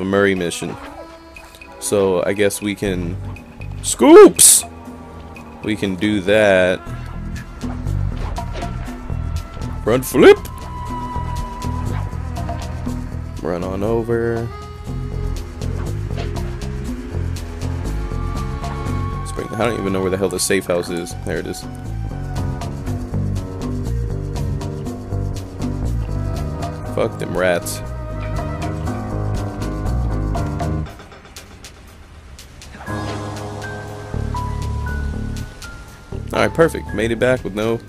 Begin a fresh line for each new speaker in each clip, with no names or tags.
a Murray mission. So I guess we can scoops. We can do that. Run flip. Run on over. Spring. I don't even know where the hell the safe house is. There it is. Fuck them rats. Alright, perfect. Made it back with no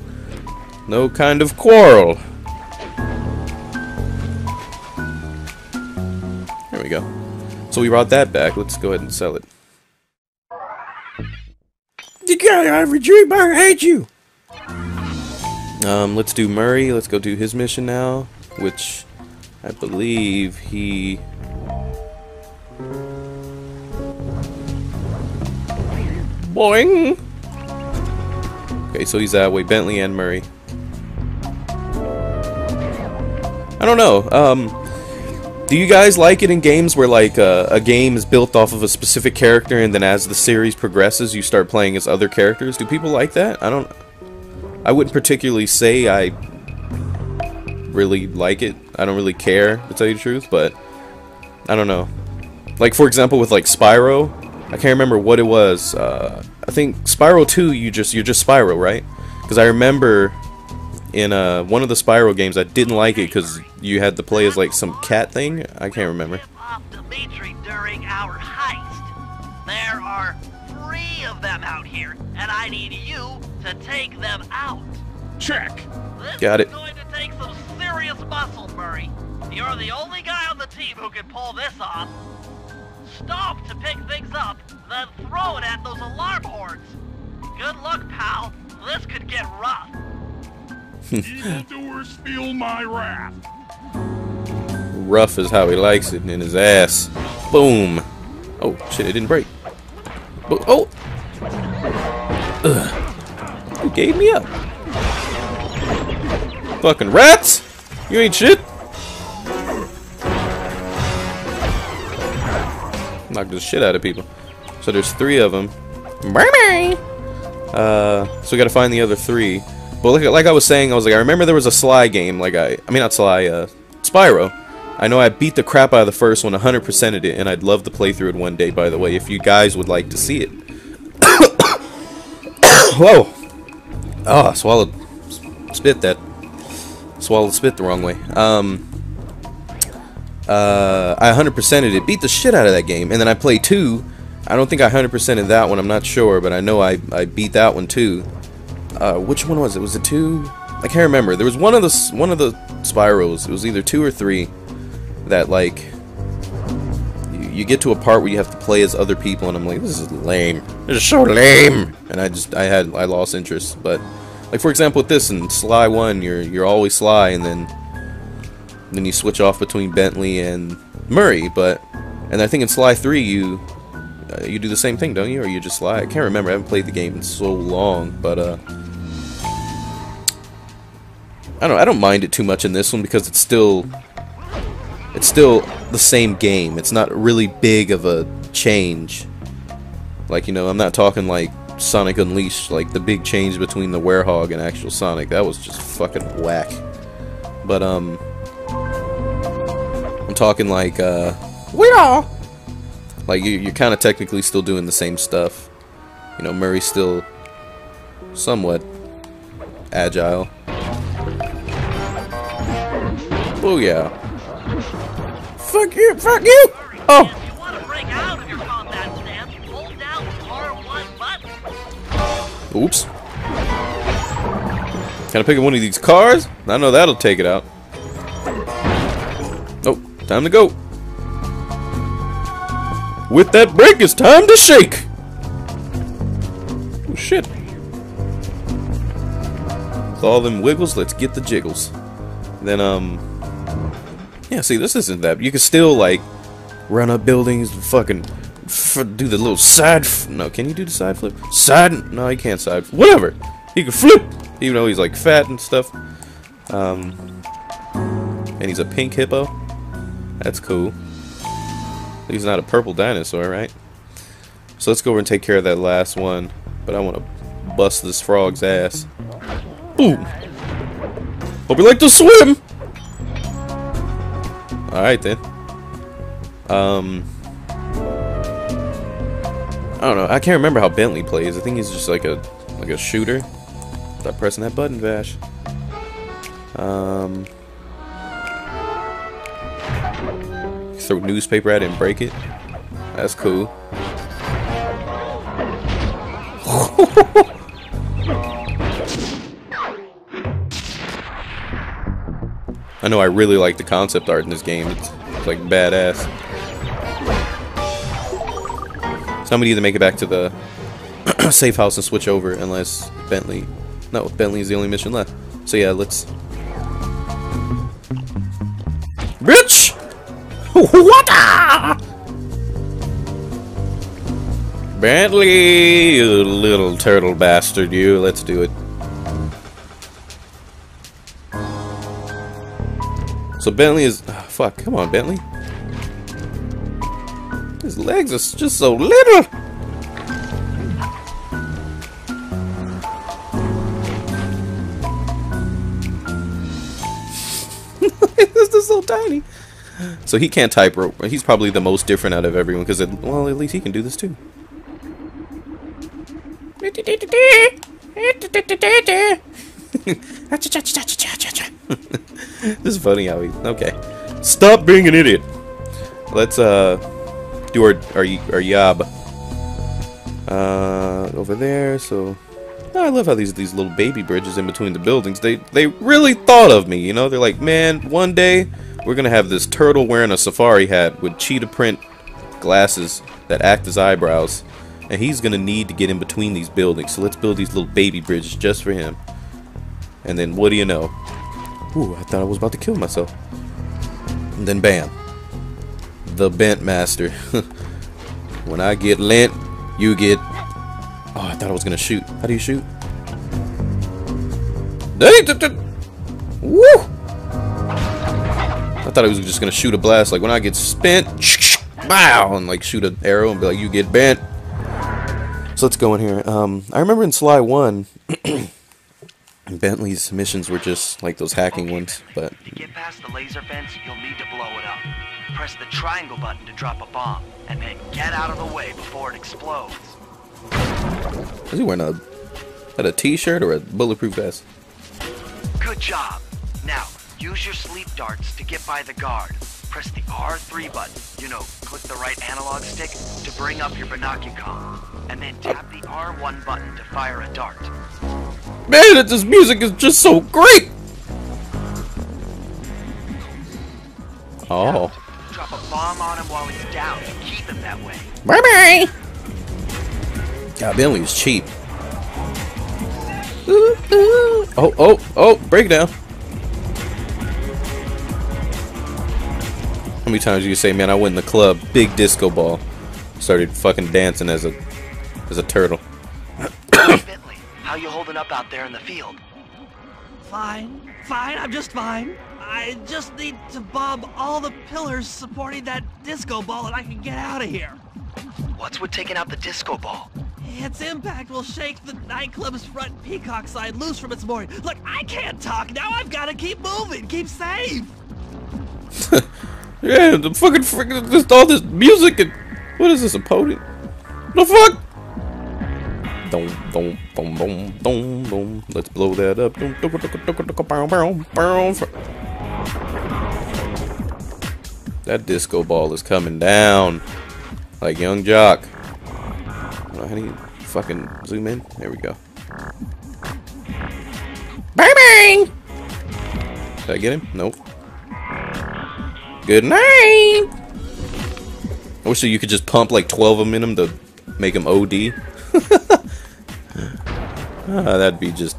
no kind of quarrel. There we go. So we brought that back. Let's go ahead and sell it.
You got every dream I hate you.
Um, let's do Murray. Let's go do his mission now, which I believe he. Boing. Okay, so he's that way. Bentley and Murray. I don't know. Um, do you guys like it in games where like uh, a game is built off of a specific character and then as the series progresses you start playing as other characters? Do people like that? I don't I wouldn't particularly say I really like it. I don't really care to tell you the truth, but I don't know. Like for example with like Spyro, I can't remember what it was. Uh, I think Spyro 2 you just you're just Spyro, right? Cuz I remember in uh, one of the Spyro games, I didn't like it because you had to play as like some cat thing. I can't remember.
Dimitri during our heist. There are three of them out here, and I need you to take them out.
Check.
This
Got
is
it.
going to take some serious muscle, Murray. You're the only guy on the team who can pull this off. Stop to pick things up, then throw it at those alarm horns. Good luck, pal. This could get rough.
Evildoers feel my wrath.
Rough is how he likes it in his ass. Boom. Oh shit! It didn't break. Bo- Oh. Ugh. You gave me up. Fucking rats! You ain't shit. Knock the shit out of people. So there's three of them. Uh, so we gotta find the other three. But like, like I was saying, I was like, I remember there was a Sly game. Like I, I mean not Sly, uh, Spyro. I know I beat the crap out of the first one, 100%ed it, and I'd love to play through it one day. By the way, if you guys would like to see it. Whoa! Oh, swallowed, spit that, swallowed spit the wrong way. Um, uh, I 100%ed it, beat the shit out of that game, and then I played two. I don't think I 100%ed that one. I'm not sure, but I know I I beat that one too. Uh, which one was it? Was it two? I can't remember. There was one of the one of the Spyros. It was either two or three that like you, you get to a part where you have to play as other people, and I'm like, this is lame. This is so lame. And I just I had I lost interest. But like for example with this and Sly One, you're you're always Sly, and then then you switch off between Bentley and Murray. But and I think in Sly Three you uh, you do the same thing, don't you? Or you just Sly? I can't remember. I haven't played the game in so long, but uh. I don't I don't mind it too much in this one because it's still it's still the same game. It's not really big of a change. Like, you know, I'm not talking like Sonic Unleashed, like the big change between the Werehog and actual Sonic. That was just fucking whack. But um I'm talking like uh we are like you you're kind of technically still doing the same stuff. You know, Murray's still somewhat agile. Oh yeah. Fuck you, fuck you! Oh!
If you want to break out of your combat stance, hold down R1 button.
Oops. Can I pick up one of these cars? I know that'll take it out. Time to go. With that break, it's time to shake! Oh, shit. With all them wiggles, let's get the jiggles. Then, um... Yeah, see, this isn't that. You can still, like, run up buildings and fucking do the little side. No, can you do the side flip? Side? No, he can't side. Whatever. He can flip, even though he's like fat and stuff. Um, and he's a pink hippo. That's cool. He's not a purple dinosaur, right? So let's go over and take care of that last one. But I want to bust this frog's ass. Boom! Hope you like to swim! Alright then. Um... I don't know. I can't remember how Bentley plays. I think he's just like a like a shooter. Stop pressing that button, Vash. Um, newspaper it and break it. That's cool. I know I really like the concept art in this game. It's, it's like badass. So I'm gonna either make it back to the safe house and switch over unless Bentley... No, Bentley is the only mission left. So yeah, let's... what? Bentley, you little turtle bastard, you. Let's do it. So Bentley is... Oh, fuck, come on, Bentley. His legs are just so little. this is so tiny. So he can't type rope. He's probably the most different out of everyone because, well, at least he can do this too. this is funny how he. Okay, stop being an idiot. Let's uh do our our our yob. Uh, over there. So I love how these these little baby bridges in between the buildings. They they really thought of me. You know, they're like, man, one day we're gonna have this turtle wearing a safari hat with cheetah print glasses that act as eyebrows, and he's gonna need to get in between these buildings. So let's build these little baby bridges just for him. And then what do you know? Ooh, I thought I was about to kill myself. And then bam. The bent master. when I get lent, you get Oh, I thought I was gonna shoot. How do you shoot? Woo! I thought I was just gonna shoot a blast. Like when I get spent, wow, and like shoot an arrow and be like, "You get bent." So let's go in here. Um, I remember in Sly One, Bentley's missions were just like those hacking
Okay,
ones, but
to get past the laser fence, you'll need to blow it up. Press the triangle button to drop a bomb, and then get out of the way before it explodes.
Is he wearing a, that a t-shirt or a bulletproof vest?
Good job. Now, use your sleep darts to get by the guard. Press the R3 button, you know, click the right analog stick to bring up your binocucom. And then tap the R1 button to fire a dart.
Man, this music is just so great. Oh.
Drop a bomb on him while he's down. Keep him that way.
Bye bye. God, Bentley was cheap. Ooh, ooh. Oh, oh, oh, breakdown. How many times do you say, man, I went in the club, big disco ball, started fucking dancing as a as a turtle.
Bentley, how you holding up out there in the field?
Fine, fine, I'm just fine. I just need to bob all the pillars supporting that disco ball and I can get out of here.
What's with taking out the disco ball?
Its impact will shake the nightclub's front peacock side loose from its mooring. Look, I can't talk now. I've got to keep moving, keep safe.
Yeah, the fucking freaking just all this music and what is this a podium? The fuck? Dum dum dum dum dum dum. Let's blow that up. That disco ball is coming down like young jock. Well, How do you fucking zoom in? There we go. Bang bang! Did I get him? Nope. Good night. I wish you could just pump like 12 of them in him to make him OD. ah, that'd be just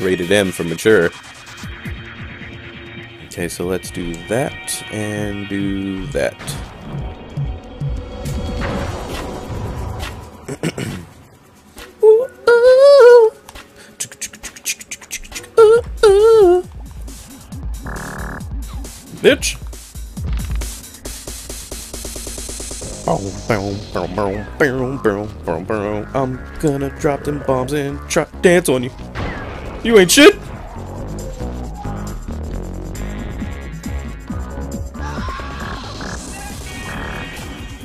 rated M for mature. Okay, so let's do that and do that. Boom. I'm gonna drop them bombs and try dance on you. You ain't shit.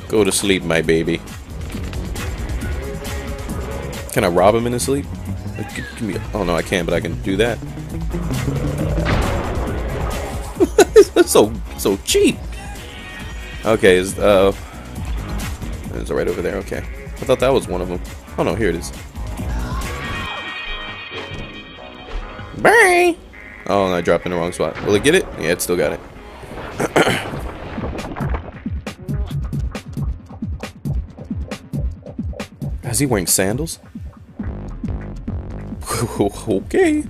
Go to sleep, my baby. Can I rob him in his sleep? Give me- oh no, I can't, but I can do that. So so cheap. Okay, is uh, it's right over there. Okay, I thought that was one of them. Oh no, here it is. Bang! Oh, and I dropped in the wrong spot. Will it get it? Yeah, it still got it. Is he wearing sandals? okay.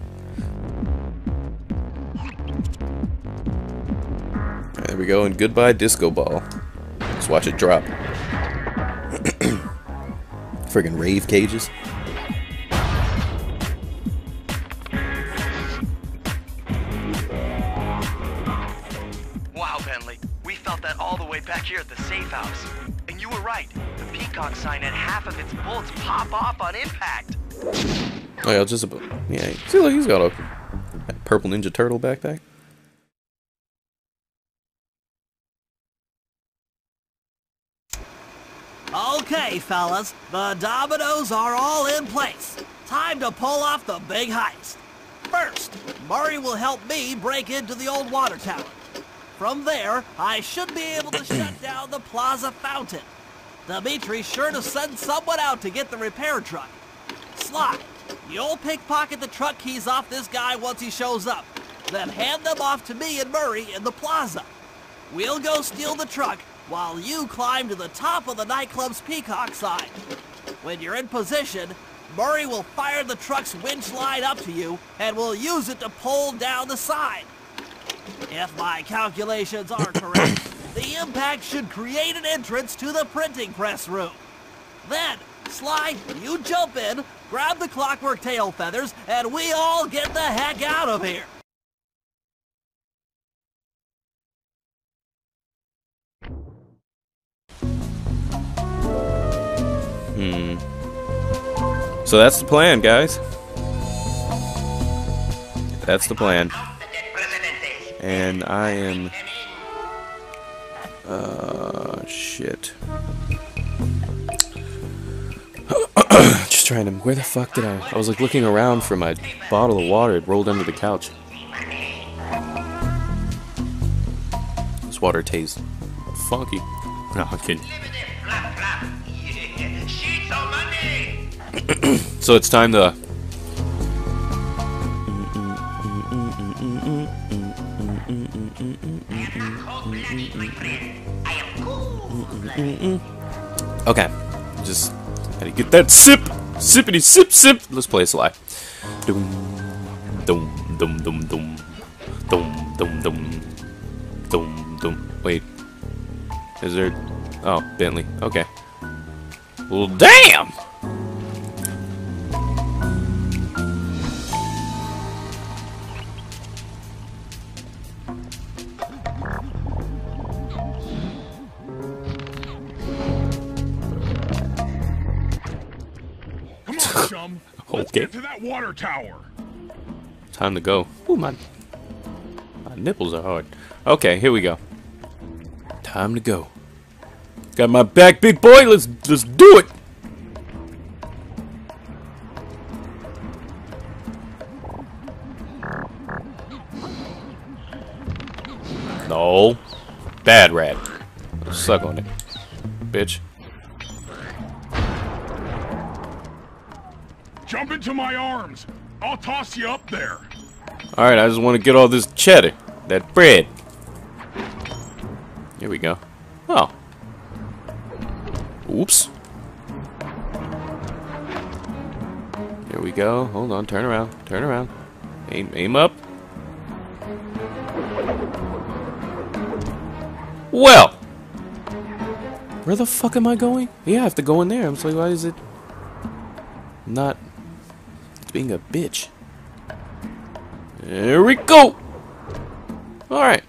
There we go, and goodbye disco ball. Let's watch it drop. Friggin' rave cages.
Wow, Bentley. We felt that all the way back here at the safe house. And you were right. The peacock sign had half of its bullets pop off on impact.
Oh yeah, just a yeah. See, look, he's got a purple Ninja Turtle backpack.
Fellas, the dominoes are all in place. Time to pull off the big heist. First, Murray will help me break into the old water tower. From there, I should be able to shut down the plaza fountain. Dimitri's sure to send someone out to get the repair truck. Sly, you'll pickpocket the truck keys off this guy once he shows up. Then hand them off to me and Murray in the plaza. We'll go steal the truck while you climb to the top of the nightclub's peacock sign. When you're in position, Murray will fire the truck's winch line up to you and will use it to pull down the sign. If my calculations are correct, the impact should create an entrance to the printing press room. Then, Sly, you jump in, grab the clockwork tail feathers, and we all get the heck out of here.
So that's the plan, guys. That's the plan. And I am. Uh, shit. Just trying to. Where the fuck did I? I was like looking around for my bottle of water. It rolled under the couch. This water tastes funky. No, I'm kidding. So it's time to. Okay, just gotta get that sip, sippity sip sip. Let's play a slide. Dum dum dum dum dum dum dum dum dum dum. Wait, is there? Oh, Bentley. Okay. Well, damn.
Get to that water tower.
Time to go. Ooh, my, my nipples are hard. Okay, here we go. Time to go. Got my back, big boy. Let's let's do it. No, bad rat. Suck on it, bitch.
Jump into my arms. I'll toss you up there.
All right, I just want to get all this cheddar, that bread. Here we go. Oh. Oops. Here we go. Hold on. Turn around. Turn around. Aim, aim up. Well. Where the fuck am I going? Yeah, I have to go in there. I'm like, why is it not being a bitch? There we go. All right.